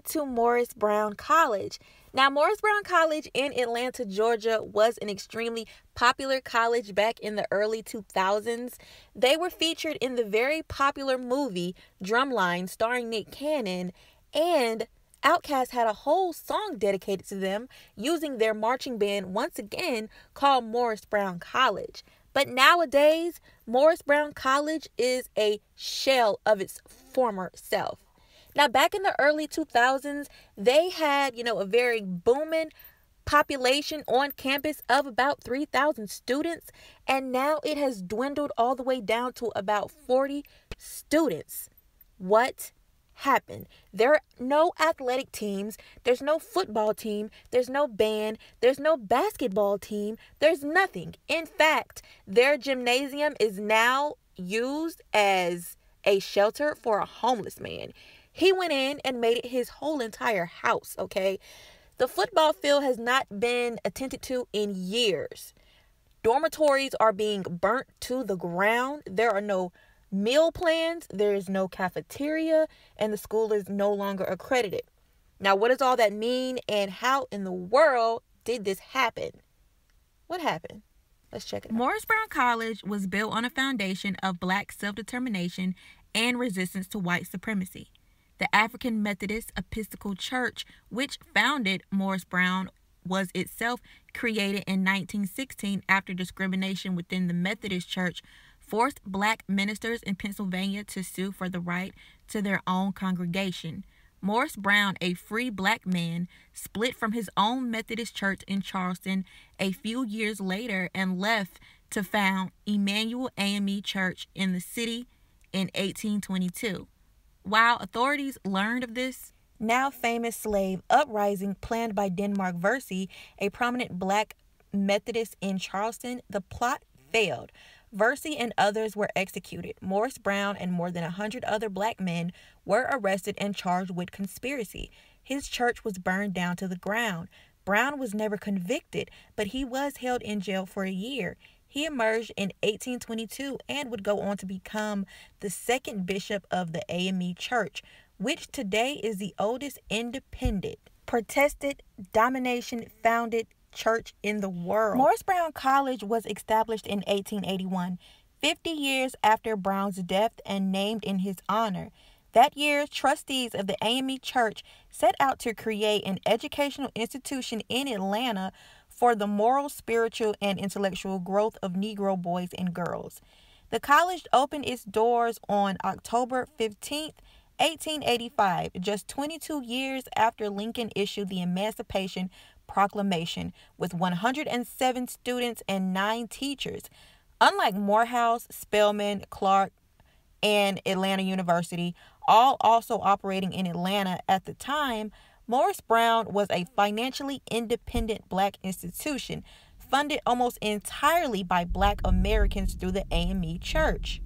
happened to Morris Brown College? Now, Morris Brown College in Atlanta, Georgia was an extremely popular college back in the early 2000s. They were featured in the very popular movie Drumline starring Nick Cannon, and Outkast had a whole song dedicated to them using their marching band once again called Morris Brown College. But nowadays, Morris Brown College is a shell of its former self. Now, back in the early 2000s, they had, you know, a very booming population on campus of about 3,000 students, and now it has dwindled all the way down to about 40 students. What happened? There are no athletic teams, there's no football team, there's no band, there's no basketball team, there's nothing. In fact, their gymnasium is now used as a shelter for a homeless man. He went in and made it his whole entire house, okay? The football field has not been attended to in years. Dormitories are being burnt to the ground. There are no meal plans, there is no cafeteria, and the school is no longer accredited. Now, what does all that mean, and how in the world did this happen? What happened? Let's check it out. Morris Brown College was built on a foundation of black self determination and resistance to white supremacy. The African Methodist Episcopal Church, which founded Morris Brown, was itself created in 1916 after discrimination within the Methodist Church forced black ministers in Pennsylvania to sue for the right to their own congregation. Morris Brown, a free black man, split from his own Methodist church in Charleston a few years later and left to found Emanuel AME Church in the city in 1822. While authorities learned of this now famous slave uprising planned by Denmark Vesey, a prominent black Methodist in Charleston, the plot failed. Vesey and others were executed. Morris Brown and more than a hundred other black men were arrested and charged with conspiracy. His church was burned down to the ground. Brown was never convicted, but he was held in jail for a year. He emerged in 1822 and would go on to become the second bishop of the AME Church, which today is the oldest independent, protestant, domination founded church in the world. Morris Brown College was established in 1881, 50 years after Brown's death and named in his honor. That year, trustees of the AME Church set out to create an educational institution in Atlanta for the moral, spiritual, and intellectual growth of Negro boys and girls. The college opened its doors on October 15, 1885, just 22 years after Lincoln issued the Emancipation Proclamation, with 107 students and 9 teachers. Unlike Morehouse, Spelman, Clark, and Atlanta University, all also operating in Atlanta at the time, Morris Brown was a financially independent black institution funded almost entirely by black Americans through the AME Church.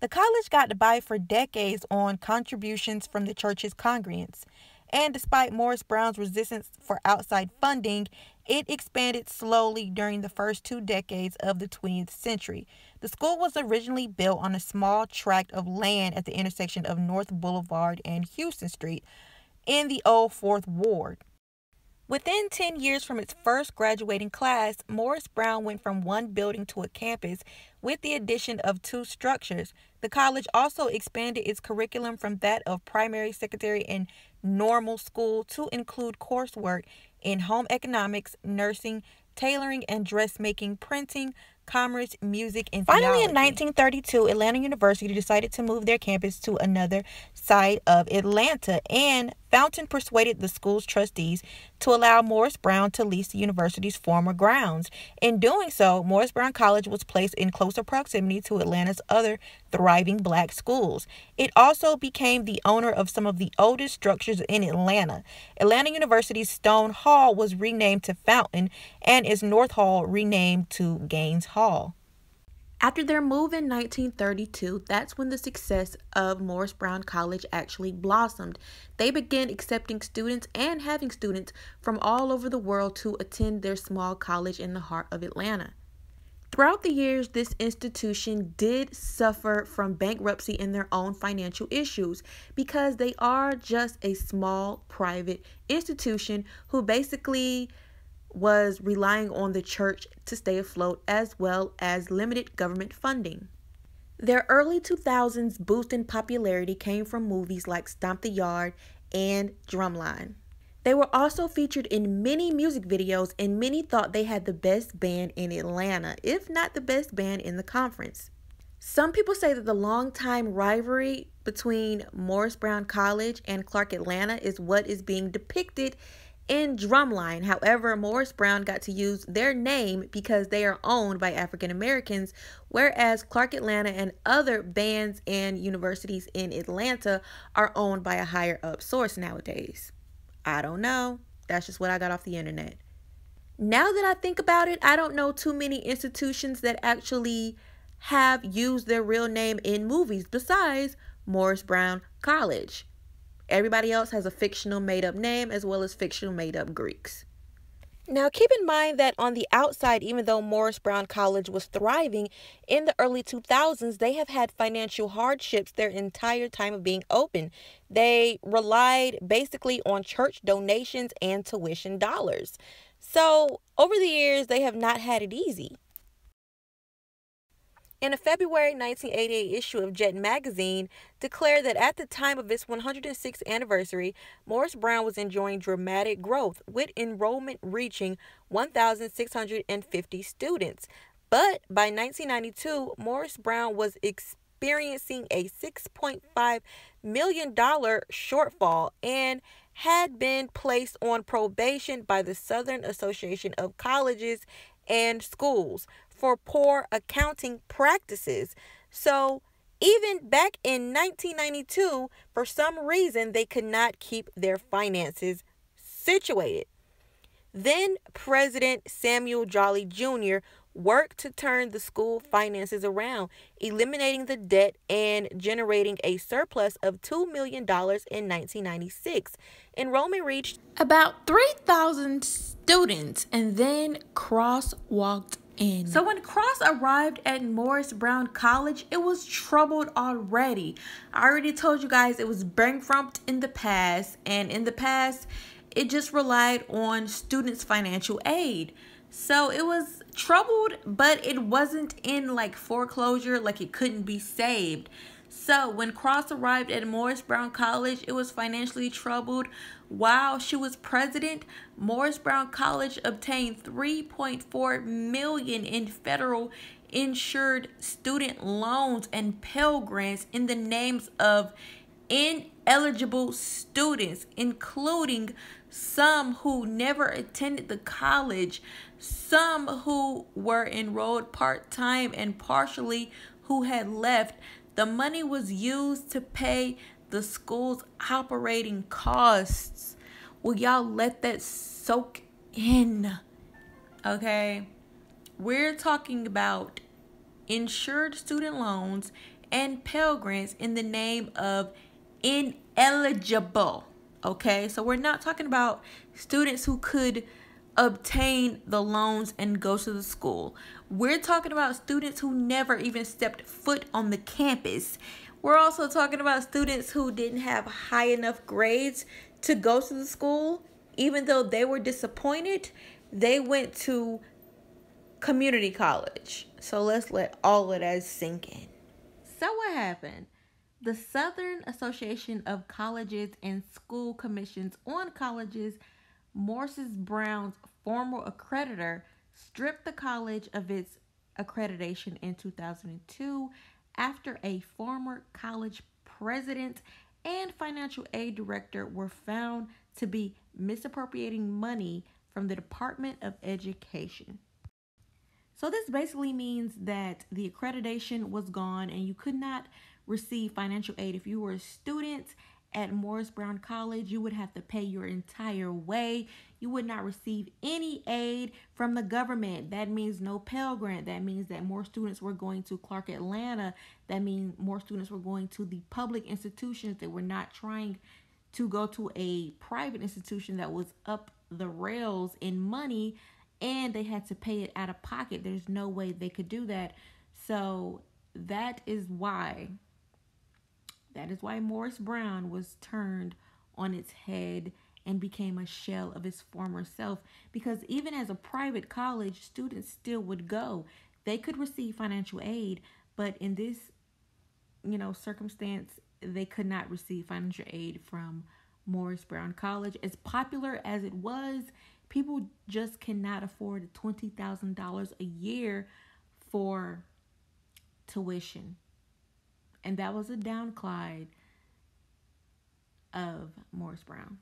The college got by for decades on contributions from the church's congregants, and despite Morris Brown's resistance for outside funding, it expanded slowly during the first two decades of the 20th century. The school was originally built on a small tract of land at the intersection of North Boulevard and Houston Street, in the old Fourth Ward. Within 10 years from its first graduating class, Morris Brown went from one building to a campus with the addition of two structures. The college also expanded its curriculum from that of primary, secondary, and normal school to include coursework in home economics, nursing, tailoring and dressmaking, printing, commerce, music, and finally in 1932, Atlanta University decided to move their campus to another side of Atlanta, and Fountain persuaded the school's trustees to allow Morris Brown to lease the university's former grounds. In doing so, Morris Brown College was placed in closer proximity to Atlanta's other thriving black schools. It also became the owner of some of the oldest structures in Atlanta. Atlanta University's Stone Hall was renamed to Fountain, and its North Hall renamed to Gaines Hall. After their move in 1932, that's when the success of Morris Brown College actually blossomed. They began accepting students and having students from all over the world to attend their small college in the heart of Atlanta. Throughout the years, this institution did suffer from bankruptcy and their own financial issues because they are just a small private institution who basically was relying on the church to stay afloat as well as limited government funding. Their early 2000s boost in popularity came from movies like Stomp the Yard and Drumline. They were also featured in many music videos, and many thought they had the best band in Atlanta, if not the best band in the conference. Some people say that the long-time rivalry between Morris Brown College and Clark Atlanta is what is being depicted in Drumline. However, Morris Brown got to use their name because they are owned by African Americans, whereas Clark Atlanta and other bands and universities in Atlanta are owned by a higher up source nowadays. I don't know. That's just what I got off the internet. Now that I think about it, I don't know too many institutions that actually have used their real name in movies besides Morris Brown College. Everybody else has a fictional made up name as well as fictional made up Greeks. Now, keep in mind that on the outside, even though Morris Brown College was thriving in the early 2000s, they have had financial hardships their entire time of being open. They relied basically on church donations and tuition dollars. So, over the years, they have not had it easy. In a February 1988 issue of Jet magazine, declared that at the time of its 106th anniversary, Morris Brown was enjoying dramatic growth, with enrollment reaching 1,650 students. But by 1992, Morris Brown was experiencing a $6.5 million shortfall and had been placed on probation by the Southern Association of Colleges and Schools for poor accounting practices. So, even back in 1992, for some reason, they could not keep their finances situated. Then President Samuel Jolley Jr. worked to turn the school finances around, eliminating the debt and generating a surplus of $2 million in 1996. Enrollment reached about 3,000 students, and then Cross walked in. So when Cross arrived at Morris Brown College, it was troubled already. I already told you guys it was bankrupt in the past, and in the past, it just relied on students' financial aid. So it was troubled, but it wasn't in like foreclosure, like it couldn't be saved. So when Cross arrived at Morris Brown College, it was financially troubled. While she was president, Morris Brown College obtained 3.4 million in federal insured student loans and Pell Grants in the names of ineligible students, including some who never attended the college, some who were enrolled part time and partially who had left the money was used to pay the school's operating costs. Will y'all let that soak in? Okay. We're talking about insured student loans and Pell Grants in the name of ineligible. Okay, so we're not talking about students who could obtain the loans and go to the school. We're talking about students who never even stepped foot on the campus. We're also talking about students who didn't have high enough grades to go to the school. Even though they were disappointed, they went to community college. So let's let all of that sink in. So what happened? The Southern Association of Colleges and School Commissions on Colleges Morris Brown's former accreditor stripped the college of its accreditation in 2002 after a former college president and financial aid director were found to be misappropriating money from the Department of Education. So, this basically means that the accreditation was gone and you could not receive financial aid if you were a student at Morris Brown College, you would have to pay your entire way. You would not receive any aid from the government. That means no Pell Grant. That means that more students were going to Clark Atlanta. That means more students were going to the public institutions that were not trying to go to a private institution that was up the rails in money and they had to pay it out of pocket. There's no way they could do that. So that is why that is why Morris Brown was turned on its head and became a shell of its former self because even as a private college students still would go. They could receive financial aid but in this you know circumstance they could not receive financial aid from Morris Brown College. As popular as it was people just cannot afford $20,000 a year for tuition and that was a downcline of Morris Brown.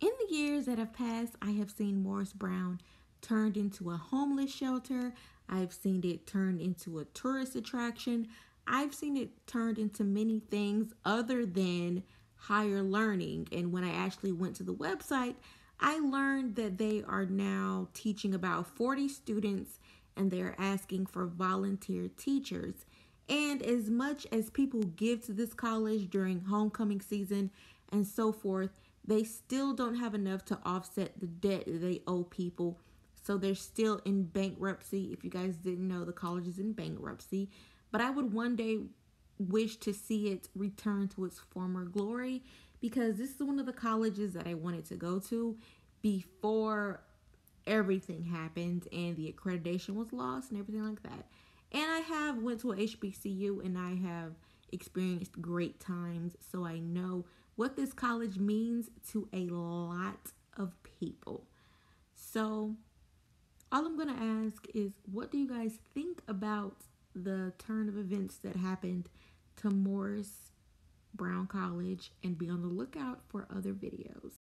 In the years that have passed, I have seen Morris Brown turned into a homeless shelter. I've seen it turned into a tourist attraction. I've seen it turned into many things other than higher learning. And when I actually went to the website, I learned that they are now teaching about 40 students and they're asking for volunteer teachers. And as much as people give to this college during homecoming season and so forth, they still don't have enough to offset the debt that they owe people. So they're still in bankruptcy. If you guys didn't know, the college is in bankruptcy. But I would one day wish to see it return to its former glory because this is one of the colleges that I wanted to go to before everything happened and the accreditation was lost and everything like that. And I have went to a HBCU and I have experienced great times, so I know what this college means to a lot of people. So, all I'm going to ask is what do you guys think about the turn of events that happened to Morris Brown College and be on the lookout for other videos.